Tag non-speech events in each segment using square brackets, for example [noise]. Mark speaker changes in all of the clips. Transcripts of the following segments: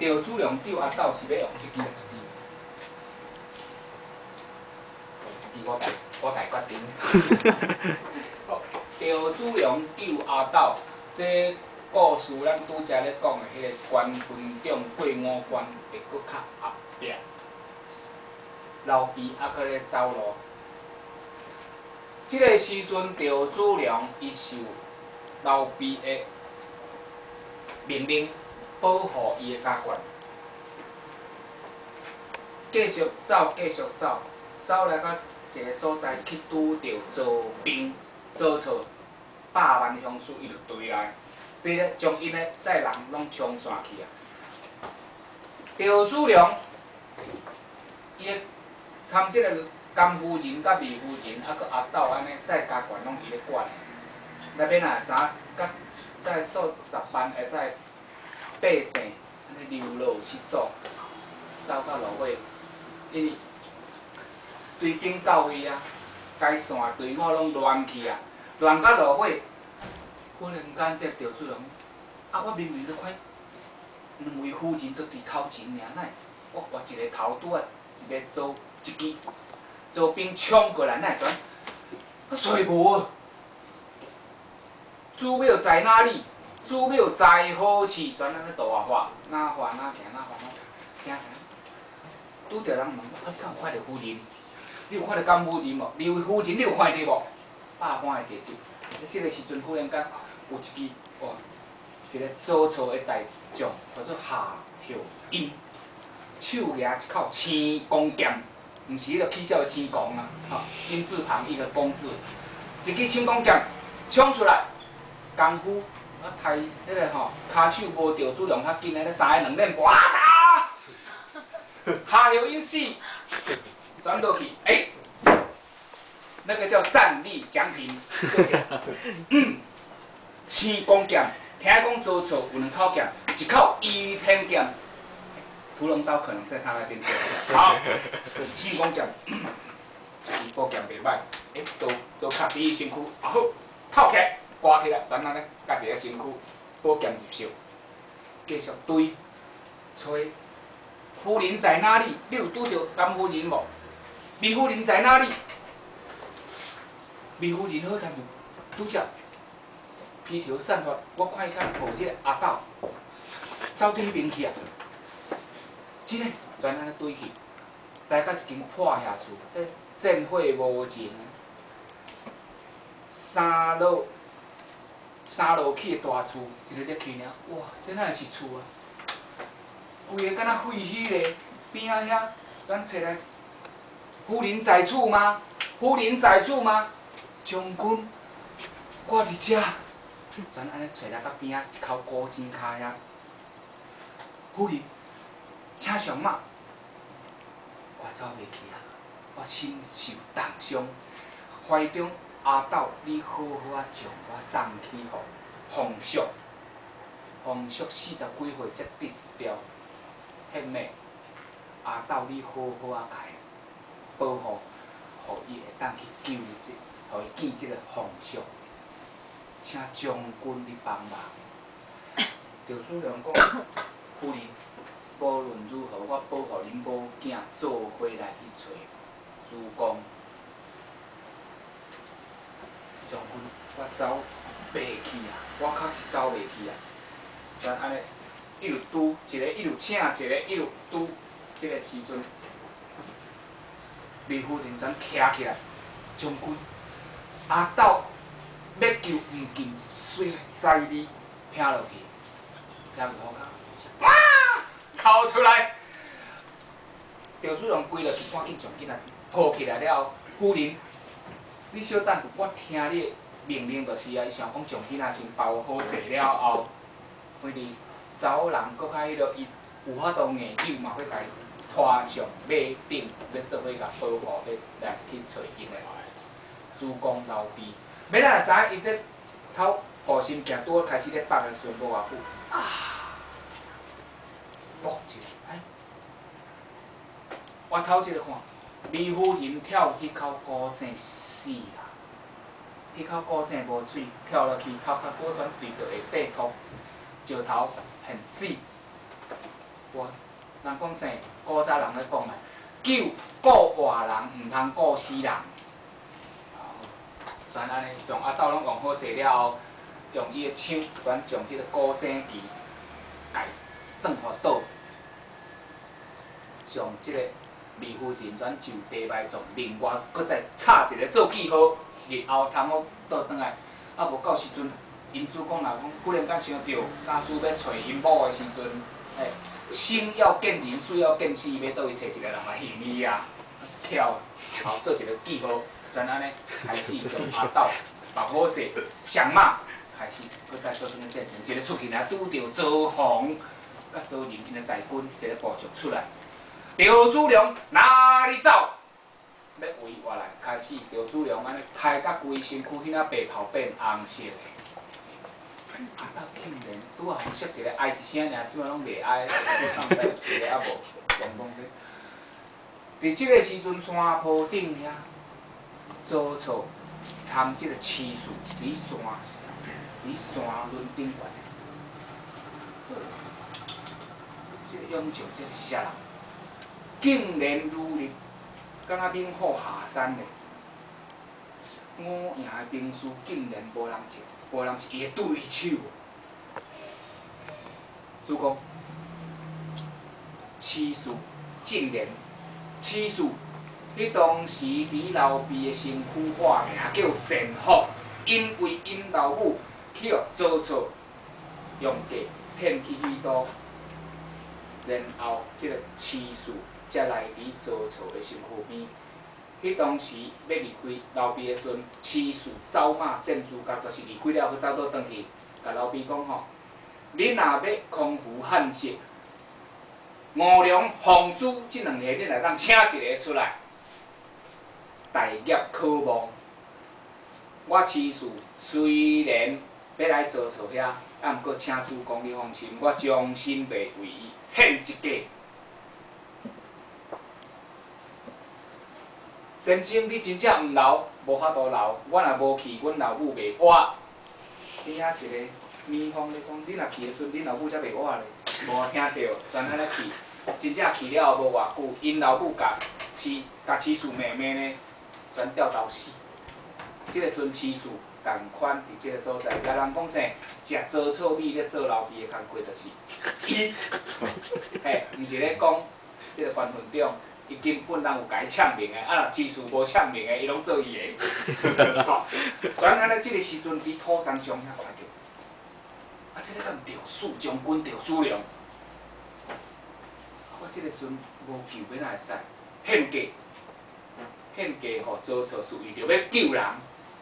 Speaker 1: 赵子龙救阿斗是要用一支还一支？一支我家我家决定。赵子龙救阿斗，这故事咱拄则咧讲的迄个关云长过五关，会搁较后壁。老毕还搁咧走路。即个时阵，赵子龙伊受老毕的命令，保护伊的家眷，继续走，继续走，走来到一个所在，去拄着做兵，曹操百万雄师伊就追来，追咧将因的载人拢冲散去啊！赵子龙伊参即个。甘夫人、甲李夫人，还佫阿斗安尼，在家眷拢伊咧管。内面啊，知甲在数十万个在百姓安尼流落失所，走到落尾，因为追兵到位啊，该线队伍拢乱去啊，乱到落尾，忽然间这赵子龙，啊，我明明都快两位夫人都伫头前尔，奈我挖一个头拄啊，一个做一支。做兵冲过来，那转，啊，水无，祖庙在哪里？祖庙在何处？转安尼做啊话，哪话哪行哪话哪行，行行。拄着人问，啊，你敢有看到夫人？你有看到甘夫人无？你有夫人你有看到无？百般的地点。即个时阵忽然间有一支哇，一个做错的大将叫做夏侯婴，手拿一口青弓剑。毋是迄个起笑的青弓啊，吼，金字旁一个弓字，一支青弓剑冲出来，功夫啊，抬迄个吼，骹手无着主龙较紧的，咧三个两连，哇嚓，下有音死，转落去，哎，那个叫战力奖品，嗯，青弓剑，听讲做错有两口剑，一口倚天剑。屠龙刀可能在他那边做。好，轻功剑，一波剑袂歹，哎，都都卡伫伊身躯，啊好，套起来，挂起来，咱安尼家己个身躯，宝剑入手，继续追，吹。夫人在哪里？你有拄着甘夫人无？李夫人在哪里？李夫人好看就拄着，披头散发，我看伊敢抱迄个阿斗，走对面去啊！真诶，全安尼对去，来到一间破下厝，迄战火无尽，三楼三楼起的大厝，一个入去尔，哇，这哪会是厝啊？规个敢若废墟咧，边仔遐，全找来，夫人在厝吗？夫人在厝吗？将军，我伫遮，全安尼找来到边仔一口古井骹遐，夫人。请上马，我走袂去啊！我亲受重伤，怀中阿斗，你好好啊，将我送去互皇叔。皇叔四十几岁才得一条血脉，阿斗，你好好啊，爱保护，互伊会当去救这，互伊见即个皇叔。请将军你帮忙。赵子龙讲，[coughs] 夫人。无论如何，我保护恁某囝做伙来去找主公。将军，我走袂去啊！我确实走袂去啊！就安尼，一路拄一个，一路请一个，一路拄。这个时阵，李夫人全徛起来。将 [laughs] 军，阿斗要救毋紧，随在你听落去，听唔好卡。哭出来，赵子龙跪落去，赶紧将囡仔抱起来了后，夫人，你小等，我听你命令就是啊，伊想讲将囡仔先包好势了后，因为走人搁较迄落，伊有法度硬救嘛，会家拖上马顶，要做伙甲保护，要来去找因的主公老弟。要来知影伊咧偷护心镜，拄好开始咧放的时阵无偌久啊。一下，哎，我头一个看，李夫人跳迄口古井死啦，迄口古井无水，跳落去头壳果转对着下底头，石头很死。我人讲啥？古早人咧讲诶，救顾活人，毋通顾死人。全安尼，从阿斗拢用好势了后，用伊诶手，全将即个古井旗，改转互倒，将即个李夫人全就地埋葬，另外搁再插一个做记号，日后通好倒转来。啊，无到时阵，因主公若讲，忽然间想到家主要找因某诶时阵，嘿，生要见人，死要见尸，要倒去找一个人来献伊啊，跳，好做一个记号，全安尼开始从阿斗把好势相骂开始，搁再做什么战争，一个出去来拄着周洪，甲周人因诶大军一个部署出来，刘祖良哪里走？要围过来，开始刘祖良安尼开甲规身躯，迄仔白袍变红色的。啊，到竟然拄啊红色一个哀一声尔，即摆拢袂哀，放在一个啊无，阳光去。伫即个时阵，山坡顶遐，左草参即个刺树，伫山，伫山轮顶悬。即个永久即个下人，竟然如入，敢若猛虎下山嘞！五营的兵书竟然无人接。无人是伊的对手。主公，七叔竟然，七叔，迄当时伫老毕的身躯化名叫神父，因为因老母去互做错，用计骗去许多，然后即个七叔才来伫做错的身躯边。迄当时要离开老毕的阵，妻叔走马见诸葛，就是离开了，去走倒转去，甲老毕讲吼：，你若要匡扶汉室，五梁、黄珠即两个，你来当请一个出来，大业可望。我妻叔虽然要来做错遐，啊，毋过请主公你放心，我终身袂为伊献一家。先生，你真正毋留，无法度留。我若无去，阮老母袂活。听一个蜜蜂咧讲，你若去的时阵，恁老母才袂活咧。无听着，全安尼去，真正去了无偌久，因老母甲饲甲饲树妹妹呢，全吊到死。即个孙饲树共款伫即个所在，甲人讲啥？食杂草米咧做老皮的工课，就是伊。嘿，毋是咧讲即个关分长。伊根本人有甲伊呛名的，啊，若技术无签名的，伊拢做伊的。吼，全安尼，即个时阵伫土山上遐发着，啊，即个敢调数将军调主良，我即个时阵无救要哪会使？献计，献计互做错事，伊着要救人，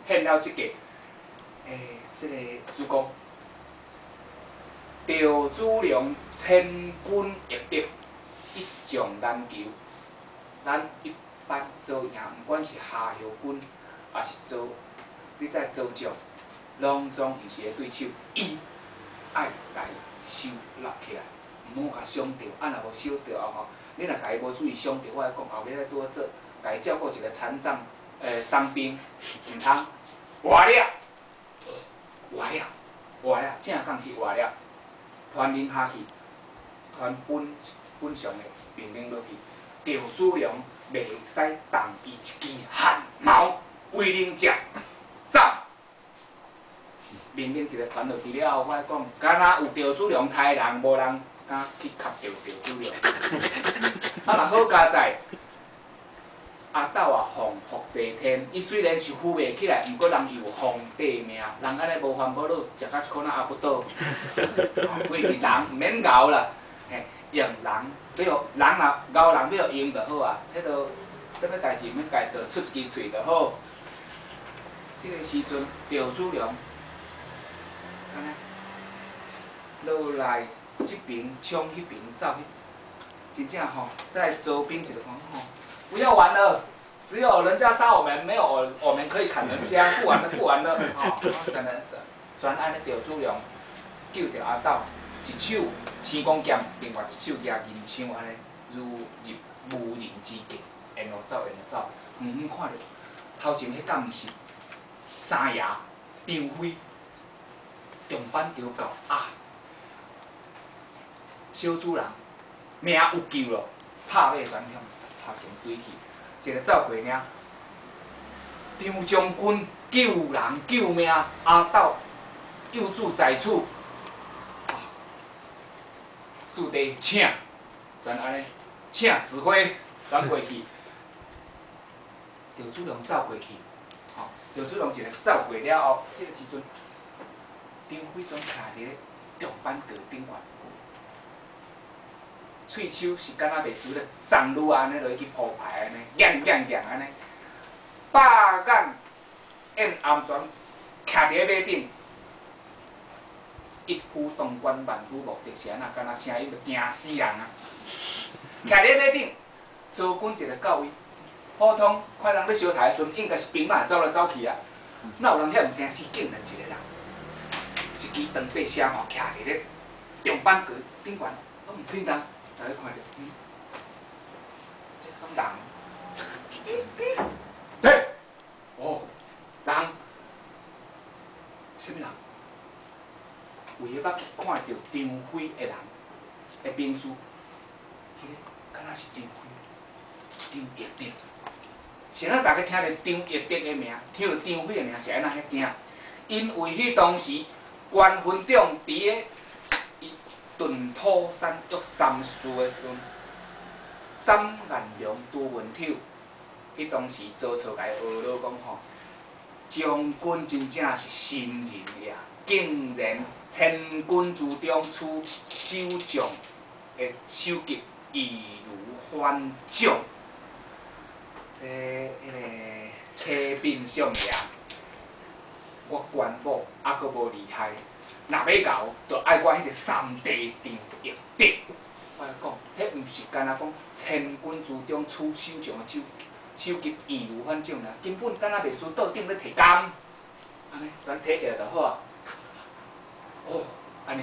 Speaker 1: 献了即个，诶，即个主公，调主良千军易得，一将难求。咱一般做赢，毋管是下校军，还是做，你在做将，拢总有一个对手。伊爱来收落起来，毋好甲伤着。啊，若无伤着后吼，你若家己无注意伤着，我来讲后尾再拄做，家己照顾一个残障诶伤兵，毋通活了，活了，活了，正讲是活了，传令下去，传本本上的命令落去。赵子龙袂使动伊一支汗毛，威灵将走，面顶一个传落去了后，我讲，敢若有赵子龙杀人，无人敢去磕着赵子龙。[laughs] 啊，若好佳在，阿斗啊，奉福齐天，伊虽然是富袂起来，毋过人有皇帝命，人安尼无烦恼恼，食甲一可能阿不倒，[laughs] [laughs] 规日人毋免熬啦，嘿，用人。要人若咬人要用就好啊，迄个什么代志免家做，出一支喙就好。即个时阵，赵子龙，安尼落来即边冲迄边走去，真正吼，在周边一个方吼，不要玩了，只有人家杀我们，没有我我们可以砍人家，不玩了不玩了，吼，真的全安尼赵子龙救着阿斗。一手青光剑，另外一手拿银枪，安尼如入无人之境，沿路走，沿路走，远远看着头前迄敢毋是三爷张飞，中班调到啊，小主人命有救咯，拍马转向头前追去，一个走过领，张将军救人救命，阿斗救主在此，速地请，转安尼，请指挥转过去，刘主任走过去，吼，刘主任一个走过了后，这个时阵，张飞转徛伫咧中板桥顶悬。喙手是敢若袂输咧，长路安尼落去铺排安尼，亮亮亮安尼。百眼宴安全，徛伫咧马顶，一夫当关，万夫莫敌，是安那？敢若声音就惊死人啊！徛伫咧马顶，周军一个教位，普通看人咧烧台时阵，应该是兵马走来走去啊。哪有人遐毋惊死，竟然一个人，一支长把枪吼，徛伫咧中板桥顶悬，拢毋叮当。大家看着，嗯，人，嘿，哦，人，什么人？为迄捌去看到张飞的人，的兵书，迄个敢若是张飞，张翼德。现在大家听着张翼德的名，听着张飞的名是安那遐惊？因为迄当时关云长伫个。屯土山约三师的时阵，张彦良、杜文丑，迄当时曹操甲伊学了讲吼，将军真正是新人呀，竟然千军之中出首将的首级，易如反掌。这迄个客兵上爷，我关某还阁无厉害。若要搞，就爱我迄个三地定役德。我讲，迄毋是干那讲千军之中出首将的首首级易如反掌啦，根本敢若袂输桌顶咧提监，安尼，咱摕起来就好啊。哦，安尼，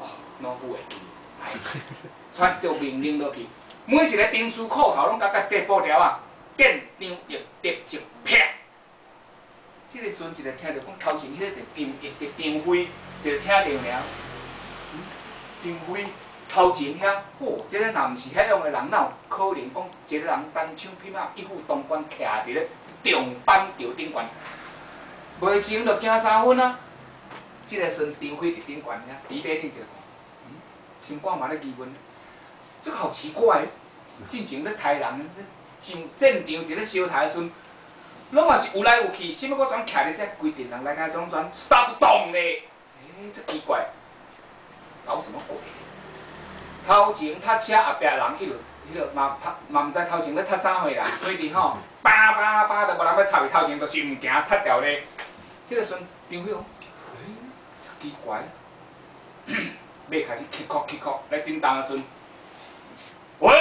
Speaker 1: 哦，老夫会记，传一条命令落去，每一个兵书裤头拢甲甲缀布条啊，见张翼德就劈。即个时阵，一个听着讲头前迄个张一个张飞，一个听着了。张飞头前遐，哦！即个若毋是遐样的人，哪有可能讲一个人单枪匹马一副东关徛伫咧中板桥顶悬？袂钱就惊三分啊！即个时阵，张飞伫顶悬遐，伫马顶就，嗯，心肝嘛咧疑问，这个好奇怪，进前咧杀人，上战场伫咧烧台的时阵。拢嘛是有来有去，什么个全徛伫遮规定人来甲种全 stop 不动咧？哎，真奇怪，搞什么鬼？头前踏车后壁人一路，迄落嘛踏嘛毋知头前咧踏啥货人，所以伫吼，叭叭叭都无人要插伊头前，就是毋行踏掉咧。即个时阵，张飞讲，奇怪，[coughs] 马开始起哭起哭来叮当的时阵，喂，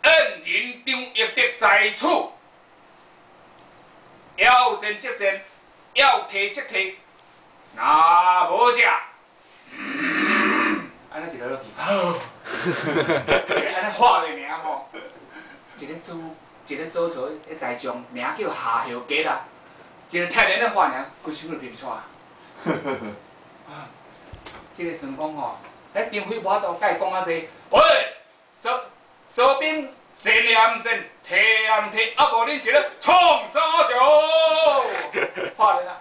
Speaker 1: 恩人张翼德在此。要战即战，要提即提，若无食，[coughs] 安尼一个落去，一个安尼画个名吼，一个祖，一个祖朝一大将，名叫夏侯杰啦，一个太人咧画名，规身都认出啊。这个顺讲吼，哎，张飞无法度甲伊讲啊济，喂，左左边。这念阵，提暗提，啊无恁一个创啥招？[laughs] 拍咧啦！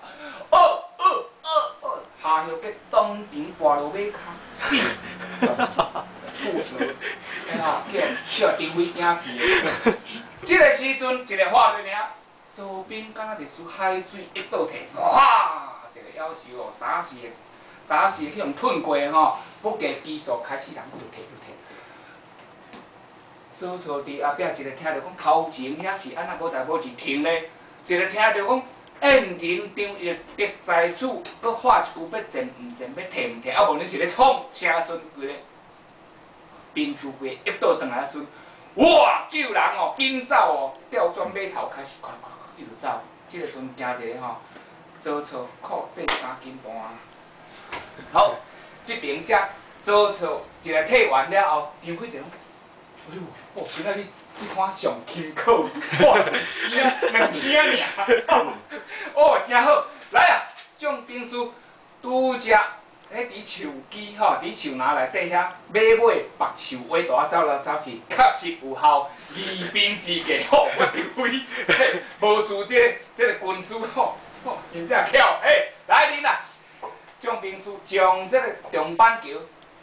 Speaker 1: 哦哦哦哦！下后给当场挂落马骹，死！猝死！哎吼，叫叫张飞惊死的。这个时阵，一个画咧名，左边敢若是海水一倒提，哇！夭寿哦，打死的，打死去用吞过吼，不计技术，开始人就提就提。做错伫后壁，一个听着讲头前遐是安那无代无就停咧，一个听着讲燕人张翼德在此，搁画一句要战毋战，要退毋退，啊无你是咧创车顺规个兵书规一倒转来时，哇！救人哦，紧走哦，吊转马头开始，快快快一直走。即个时阵惊一个吼，做错靠第三斤半。[laughs] 好，即边只做错一个退完了后，张飞就讲。哎呦，哦，今仔日即款上轻口，哇，一声两声尔，[laughs] 哦，真好，来啊，将兵书拄只迄伫树枝吼，伫树篮内底遐买买白树尾大走来走去，确实有效，二兵之计吼，我就飞，无输这这个军师吼，真正巧，诶，来恁啊，将兵书将这个重板桥，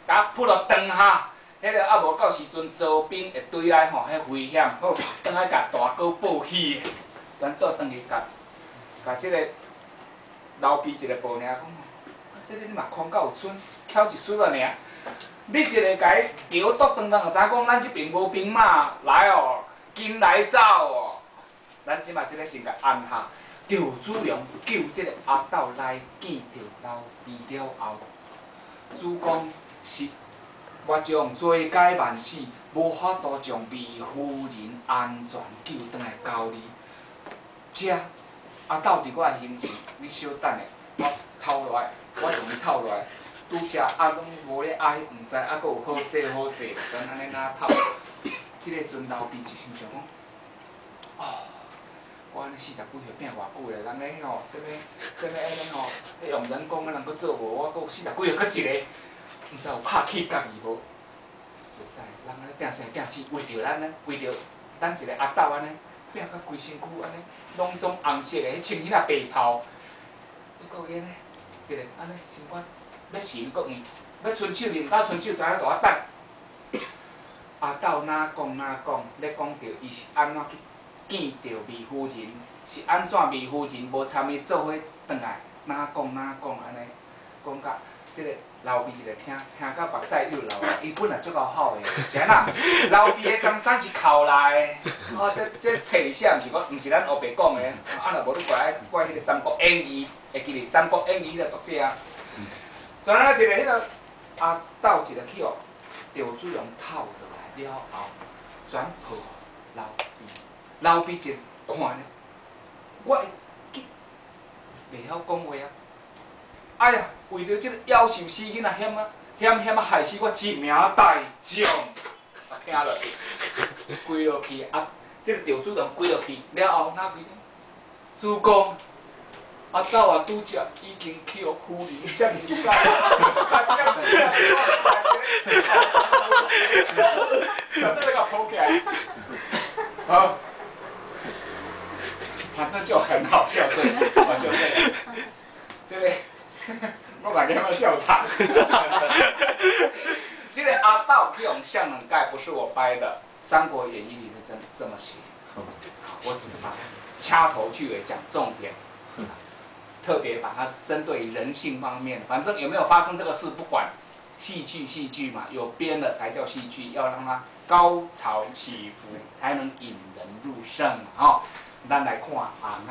Speaker 1: 甲扑落当下，迄个啊无到时阵招兵会对来吼，迄危险，好，当来甲大哥报喜，转倒转去甲，甲这个老毕一个报领讲。这个你嘛看到有剩，挑一丝了尔。你一个甲伊桥倒断断，就知讲咱这边无兵马来哦，紧来走哦。咱即马即个先甲按下，赵子龙救这个阿斗来见着老毕了后，主公是，我将罪该万死，无法度将毕夫人安全救倒来交你。这阿斗伫我诶胸前，你稍等下，我偷落来。我从伊透落来，拄则阿拢无咧爱，毋知啊佫有好势好势，等安尼哪透？即个孙老毕一心想讲，哦，我安尼四十几岁拼偌久咧，人咧吼，啥物啥物安尼吼，迄用人工啊，人佫做无，我佫有四十几岁佫一个，毋知有拍起家己无？袂使，人安尼拼生拼死，为着咱呢，为着咱一个阿斗安尼，拼甲规身躯安尼，拢总红色的，穿迄若白袍，你讲个呢？一个安尼，先管要神阁毋要伸手，毋到伸手，知影大我等。阿斗哪讲哪讲，咧讲着伊是安怎去见到魏夫人，是安怎魏夫人无参与做伙转来，哪讲哪讲安尼，讲甲即个老毕一个听听甲目屎又流啊！伊本来足够好诶，是安那？[laughs] 老毕诶江山是靠来，哦，这这册写毋是我，毋是咱后白讲诶，啊，若无你过来怪迄个《三国演义》。会记哩，《三国演义》迄个作者啊，转来一个迄个啊斗一个去哦，赵子龙套落来了后，转抱老毕，老毕就看了，我会记，袂晓讲话啊！哎呀，为着即个夭寿死囡仔险啊，险险啊害死我一名大将，啊，惊落去，[laughs] 跪落去啊！即个赵子龙跪落去了后，哪跪？主公。阿斗啊，拄则已经去互夫人相亲啦，相亲啦，哈哈捧起来，[laughs] [laughs] 好，反正就很好笑，对，[laughs] 我就对，对不对？我把他们笑场。[laughs] 这个阿斗去用向冷盖不是我掰的，《三国演义》里面真这么写。我只是把掐头去尾讲重点。特别把它针对人性方面，反正有没有发生这个事不管，戏剧戏剧嘛，有编的才叫戏剧，要让它高潮起伏，才能引人入胜嘛，哈，咱来看啊，